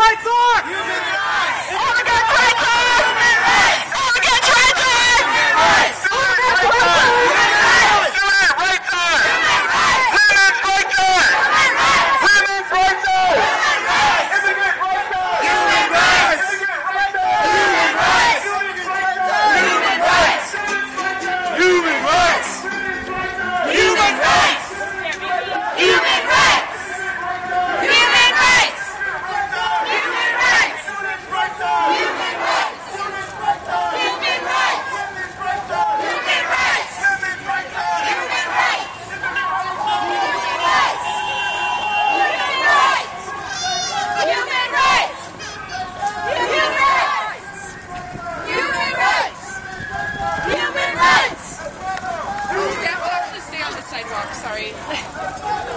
rights are human rights. Oh my God. Sorry.